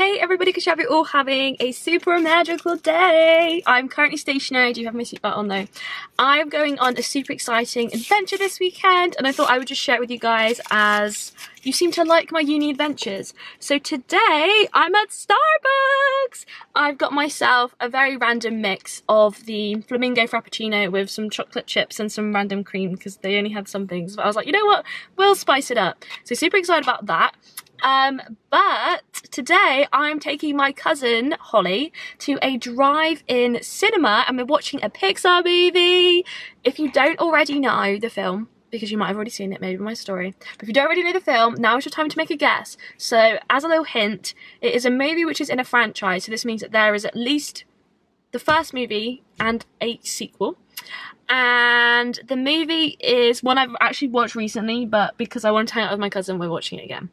Hey everybody, because you're all having a super magical day. I'm currently stationary, do you have my seatbelt on though. I'm going on a super exciting adventure this weekend and I thought I would just share it with you guys as you seem to like my uni adventures. So today I'm at Starbucks. I've got myself a very random mix of the flamingo frappuccino with some chocolate chips and some random cream because they only had some things. But I was like, you know what, we'll spice it up. So super excited about that. Um, but today I'm taking my cousin Holly to a drive-in cinema and we're watching a Pixar movie. If you don't already know the film, because you might have already seen it maybe in my story, but if you don't already know the film, now is your time to make a guess. So as a little hint, it is a movie which is in a franchise, so this means that there is at least the first movie and a sequel and the movie is one I've actually watched recently but because I want to hang out with my cousin we're watching it again.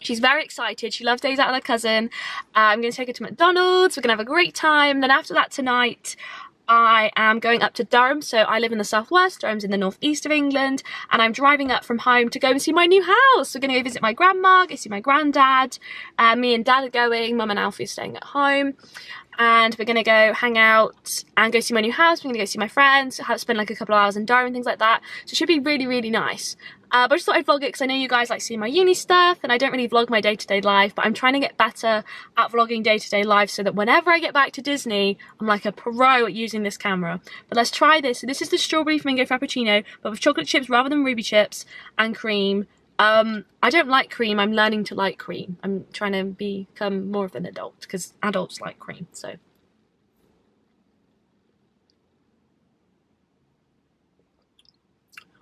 She's very excited. She loves days out with her cousin. Uh, I'm going to take her to McDonald's. We're going to have a great time. Then after that tonight, I am going up to Durham. So I live in the southwest. Durham's in the northeast of England. And I'm driving up from home to go and see my new house. We're going to go visit my grandma, go see my granddad. Uh, me and dad are going. Mum and Alfie are staying at home and we're gonna go hang out and go see my new house. We're gonna go see my friends, have, spend like a couple of hours in Durham and things like that. So it should be really, really nice. Uh, but I just thought I'd vlog it because I know you guys like seeing my uni stuff and I don't really vlog my day-to-day -day life, but I'm trying to get better at vlogging day-to-day -day life so that whenever I get back to Disney, I'm like a pro at using this camera. But let's try this. So this is the strawberry flamingo frappuccino, but with chocolate chips rather than ruby chips and cream um, I don't like cream. I'm learning to like cream. I'm trying to become more of an adult because adults like cream. So.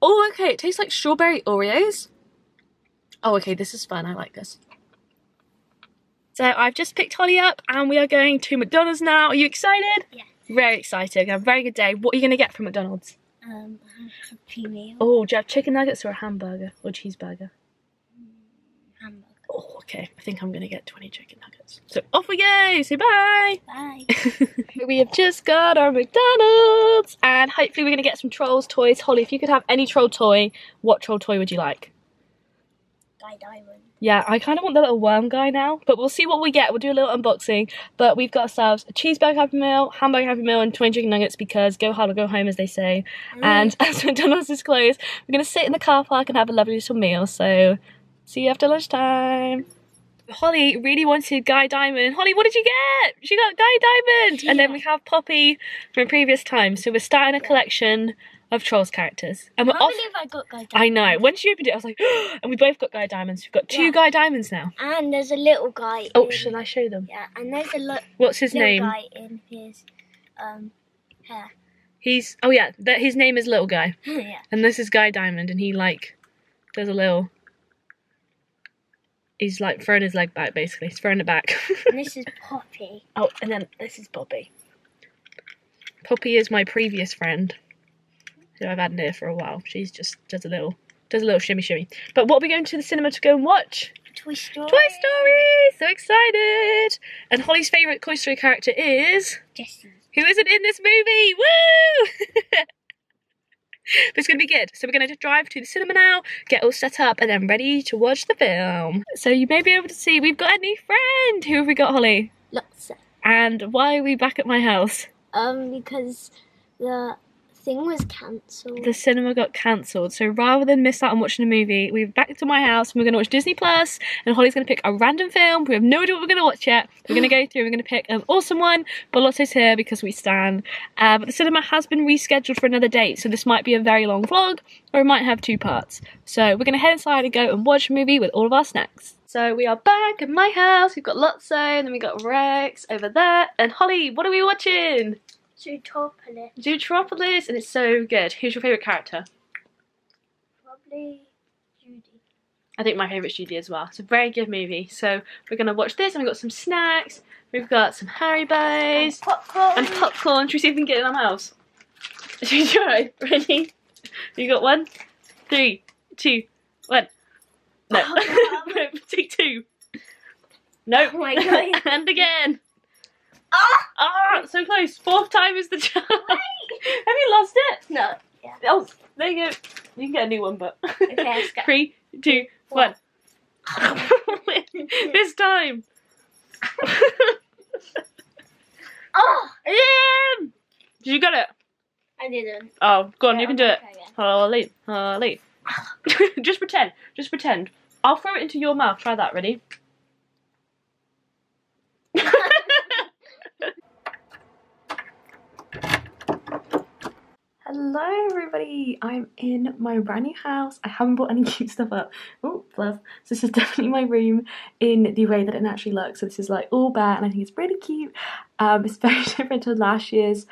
Oh, okay. It tastes like strawberry Oreos. Oh, okay. This is fun. I like this. So I've just picked Holly up and we are going to McDonald's now. Are you excited? Yeah. Very excited. Have a very good day. What are you going to get from McDonald's? Um, Happy Meal. Oh, do you have chicken nuggets or a hamburger or cheeseburger? Hamburger. Oh, okay. I think I'm going to get 20 chicken nuggets. So off we go. Say bye. Bye. we have just got our McDonald's and hopefully we're going to get some Trolls toys. Holly, if you could have any Troll toy, what Troll toy would you like? Guy Diamond. Yeah, I kind of want the little worm guy now, but we'll see what we get. We'll do a little unboxing. But we've got ourselves a cheeseburger Happy Meal, hamburger Happy Meal, and 20 chicken nuggets because go hard or go home, as they say. Mm. And as McDonald's is closed, we're going to sit in the car park and have a lovely little meal. So, see you after lunchtime. Holly really wanted Guy Diamond. Holly, what did you get? She got Guy Diamond! Yeah. And then we have Poppy from previous time. So we're starting a collection of Trolls characters. And we're I off- believe I got Guy Diamond. I know. When she opened it, I was like, and we both got Guy Diamonds. We've got two yeah. Guy Diamonds now. And there's a little guy. Oh, in, shall I show them? Yeah, and there's a lo- What's his little name? guy in his um, hair. He's, oh yeah, that his name is Little Guy. yeah. And this is Guy Diamond, and he like does a little. He's like throwing his leg back, basically. He's throwing it back. and this is Poppy. Oh, and then this is Poppy. Poppy is my previous friend who I've had here for a while. She's just does a little does a little shimmy shimmy. But what are we going to the cinema to go and watch? Toy Story. Toy Story! So excited! And Holly's favourite Toy Story character is Jessie. Who isn't in this movie? Woo! but it's going to be good. So we're going to drive to the cinema now, get all set up, and then ready to watch the film. So you may be able to see we've got a new friend. Who have we got, Holly? Lots. And why are we back at my house? Um, because the thing was cancelled. The cinema got cancelled. So rather than miss out on watching a movie, we're back to my house and we're going to watch Disney Plus. And Holly's going to pick a random film. We have no idea what we're going to watch yet. We're going to go through. We're going to pick an awesome one. But Lotso's here because we stand. Uh, but the cinema has been rescheduled for another date. So this might be a very long vlog, or it might have two parts. So we're going to head inside and go and watch a movie with all of our snacks. So we are back at my house. We've got Lotso, and then we got Rex over there. And Holly, what are we watching? Zootropolis. Zootropolis, and it's so good. Who's your favourite character? Probably Judy. I think my favourite's Judy as well. It's a very good movie. So we're going to watch this, and we've got some snacks. We've got some Haribos. And popcorn. And popcorn. Should we see if we can get in our mouths? Should we try? Ready? You got one, three, two, one. No. Oh, Take two. Nope. Oh and again. Ah! Ah! So close. Fourth time is the charm. Have you lost it? No. Yeah. Oh, there you go. You can get a new one, but. Okay, Three, two, one. this time. oh! Yeah! Did you get it? I didn't. Oh, go on, yeah, you can do it. Holly, Holly. Just pretend. Just pretend. I'll throw it into your mouth. Try that. Ready? Hello everybody, I'm in my brand new house. I haven't brought any cute stuff up. Oh, love. So this is definitely my room in the way that it naturally looks. So this is like all bare and I think it's really cute. Um, it's very different to last year's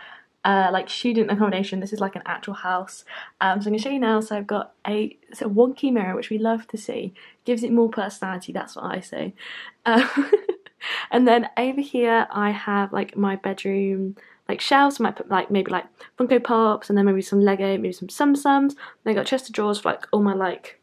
uh, like student accommodation. This is like an actual house. Um, so I'm gonna show you now. So I've got a of wonky mirror, which we love to see. Gives it more personality, that's what I say. Um, and then over here I have like my bedroom like shelves. I might put like maybe like Funko Pops and then maybe some Lego, maybe some Tsum Tsums. Then I got chest of drawers for like all my like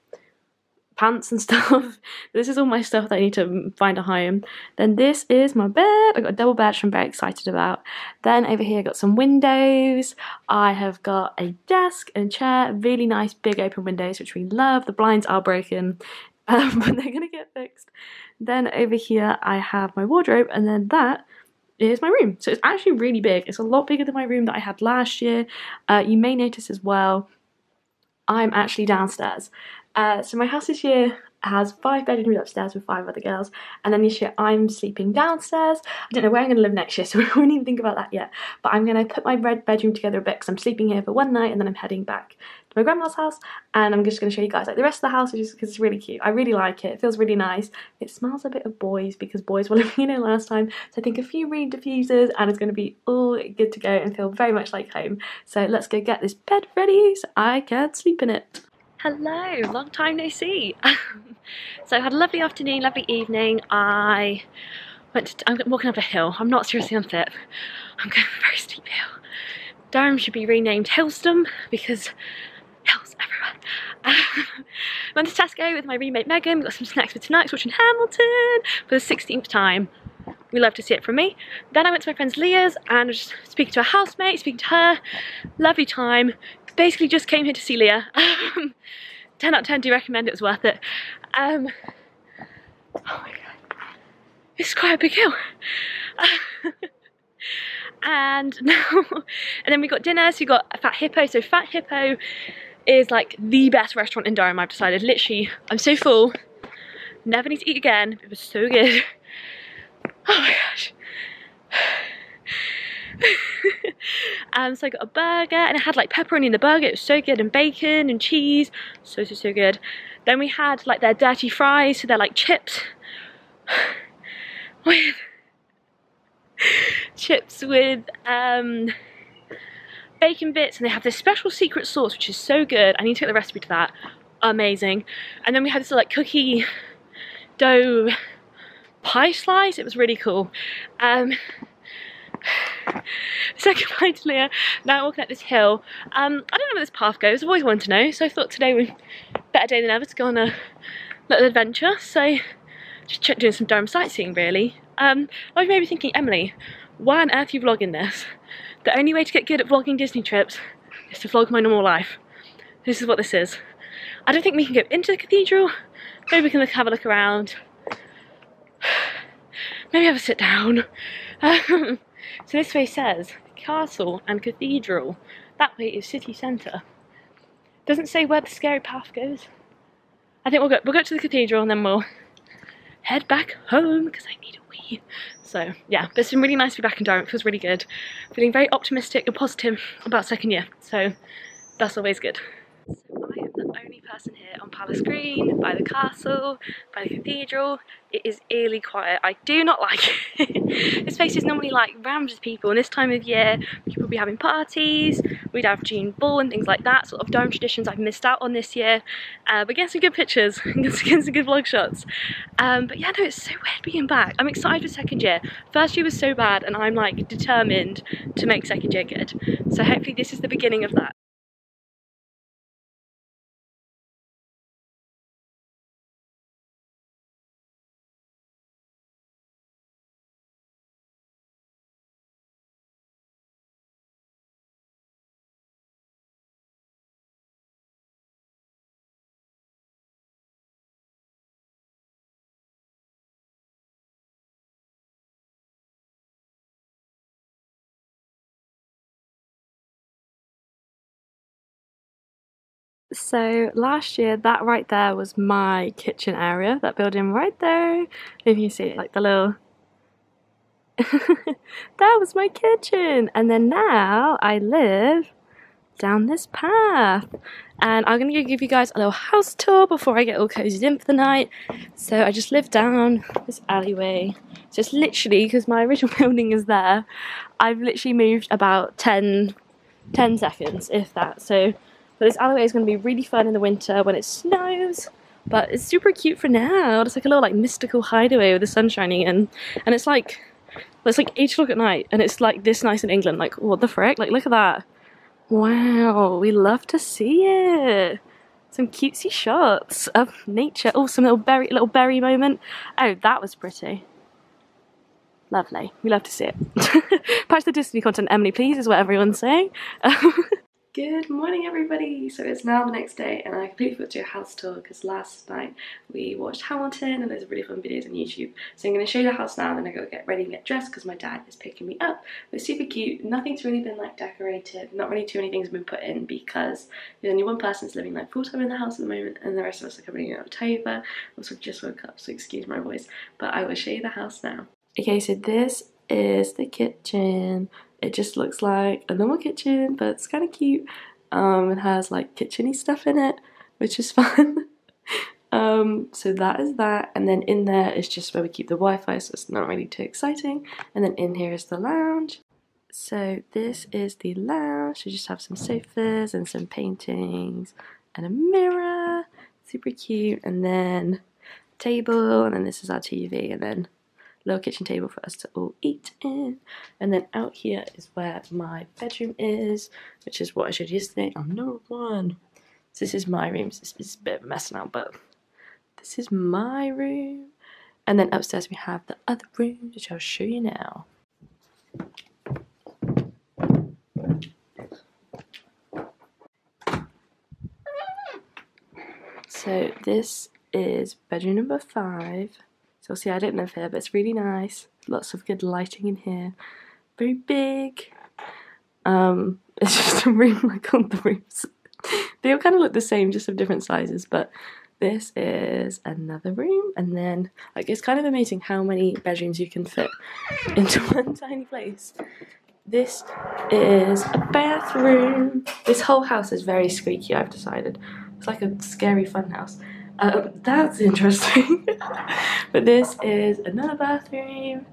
pants and stuff. this is all my stuff that I need to find a home. Then this is my bed. I got a double bed which I'm very excited about. Then over here I got some windows. I have got a desk and chair, really nice big open windows which we love. The blinds are broken. Um, but they're gonna get fixed. Then over here I have my wardrobe and then that is my room. So it's actually really big. It's a lot bigger than my room that I had last year. Uh, you may notice as well, I'm actually downstairs. Uh, so my house this year has five bedrooms upstairs with five other girls, and then this year I'm sleeping downstairs. I don't know where I'm going to live next year, so we won't even think about that yet. But I'm going to put my red bedroom together a bit because I'm sleeping here for one night, and then I'm heading back my grandma's house, and I'm just going to show you guys like the rest of the house, just because it's really cute. I really like it. It feels really nice. It smells a bit of boys because boys were living in it last time, so I think a few reed diffusers, and it's going to be all good to go and feel very much like home. So let's go get this bed ready so I can sleep in it. Hello, long time no see. so I had a lovely afternoon, lovely evening. I went to, I'm walking up a hill. I'm not seriously unfit. I'm going a very steep hill. Durham should be renamed Hillston because. went to Tesco with my roommate Megan. We got some snacks for tonight, watching Hamilton for the 16th time. We love to see it from me. Then I went to my friend's Leah's and was just speaking to a housemate, speaking to her. Lovely time. Basically just came here to see Leah. 10 out of 10 do recommend it was worth it. Um, oh my god. Is quite a big hill. and now, and then we got dinner, so we got a Fat Hippo. So Fat Hippo is like the best restaurant in Durham, I've decided. Literally, I'm so full. Never need to eat again. It was so good. Oh my gosh. um, so I got a burger and it had like pepperoni in the burger. It was so good and bacon and cheese. So, so, so good. Then we had like their dirty fries. So they're like chips with chips with um, bacon bits and they have this special secret sauce which is so good. I need to get the recipe to that. Amazing. And then we had this like cookie dough pie slice. It was really cool. Um, second bye to Leah. Now walking up this hill. Um, I don't know where this path goes. I've always wanted to know. So I thought today was better day than ever to go on a little adventure. So just doing some Durham sightseeing really. Um, I was maybe thinking, Emily, why on earth are you vlogging this? The only way to get good at vlogging Disney trips is to vlog my normal life. This is what this is. I don't think we can go into the cathedral. Maybe we can have a look around. Maybe have a sit down. Um, so this way says castle and cathedral. That way is city centre. Doesn't say where the scary path goes. I think we'll go we'll go to the cathedral and then we'll head back home because I need a wee. So yeah, but it's been really nice to be back in Durham. It feels really good. Feeling very optimistic and positive about second year. So that's always good. So the only person here on Palace Green, by the castle, by the cathedral. It is eerily quiet. I do not like it. this place is normally like rammed with people and this time of year people be having parties, we'd have June Ball and things like that, sort of Durham traditions I've missed out on this year. Uh, but get some good pictures, get some good vlog shots. Um, but yeah, no, it's so weird being back. I'm excited for second year. First year was so bad and I'm like determined to make second year good. So hopefully this is the beginning of that. So last year, that right there was my kitchen area, that building right there. If you see it, like the little that was my kitchen. And then now I live down this path. And I'm going to give you guys a little house tour before I get all cozied in for the night. So I just live down this alleyway. Just literally, because my original building is there, I've literally moved about 10, 10 seconds, if that. So this alleyway is going to be really fun in the winter when it snows. But it's super cute for now. It's like a little like mystical hideaway with the sun shining in. And it's like it's like 8 o'clock at night and it's like this nice in England. Like, what the frick? Like, look at that. Wow, we love to see it. Some cutesy shots of nature. Oh, some little berry, little berry moment. Oh, that was pretty. Lovely. We love to see it. Patch the Disney content, Emily, please, is what everyone's saying. Good morning everybody! So it's now the next day and I completely forgot to do a house tour because last night we watched Hamilton and there's really fun videos on YouTube. So I'm going to show you the house now and then I go get ready and get dressed because my dad is picking me up. But super cute, nothing's really been like decorated, not really too many things have been put in because there's only one person's living like full time in the house at the moment and the rest of us are coming in October. Also just woke up so excuse my voice but I will show you the house now. Okay so this is the kitchen it just looks like a normal kitchen, but it's kind of cute. Um, it has like kitcheny stuff in it, which is fun. um, so that is that, and then in there is just where we keep the Wi-Fi, so it's not really too exciting. And then in here is the lounge. So this is the lounge. We just have some sofas and some paintings and a mirror. Super cute. And then table, and then this is our TV, and then little kitchen table for us to all eat in. And then out here is where my bedroom is, which is what I showed yesterday. I'm number one. So this is my room. This is a bit of a mess now, but this is my room. And then upstairs we have the other room, which I'll show you now. So this is bedroom number five. So see, I don't live here, but it's really nice. Lots of good lighting in here. Very big. Um, it's just a room like all the rooms. they all kind of look the same, just of different sizes, but this is another room and then like it's kind of amazing how many bedrooms you can fit into one tiny place this is a bathroom this whole house is very squeaky i've decided it's like a scary fun house um, that's interesting. but this is another bathroom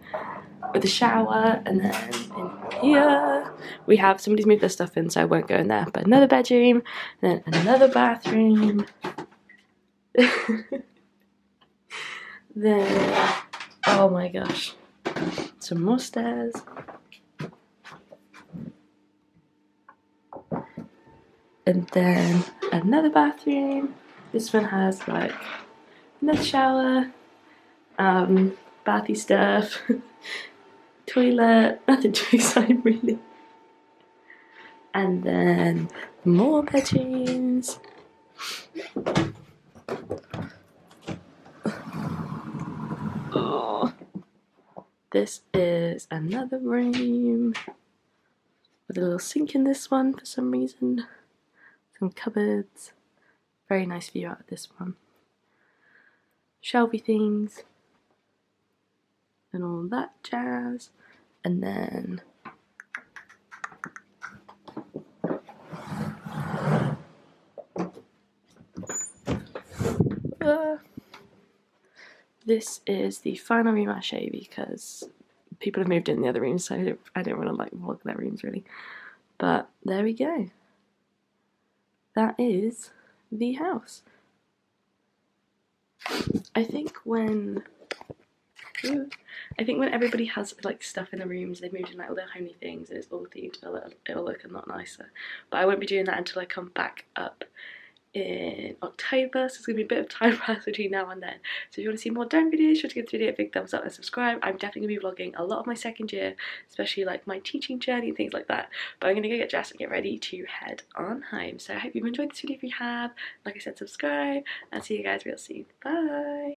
with a shower, and then in here we have somebody's moved their stuff in, so I won't go in there. But another bedroom, then another bathroom. then, oh my gosh, some more stairs. And then another bathroom this one has like another shower, um, bathy stuff, toilet, nothing too exciting really. And then more bedrooms. Oh, this is another room with a little sink in this one for some reason. Some cupboards. Very nice view out of this one. Shelvy things and all that jazz. And then uh, this is the final room I because people have moved in the other rooms, so I don't, I don't want to like vlog their rooms really. But there we go. That is the house. I think when I think when everybody has like stuff in the rooms, they've moved in like all their homey things and it's all themed, it'll, it'll look a lot nicer. But I won't be doing that until I come back up in October, so it's going to be a bit of time pass between now and then. So if you want to see more Durham videos, sure to give the video a big thumbs up and subscribe. I'm definitely going to be vlogging a lot of my second year, especially like my teaching journey and things like that. But I'm going to go get dressed and get ready to head on home. So I hope you've enjoyed this video. If you have, like I said, subscribe, and see you guys real soon. Bye!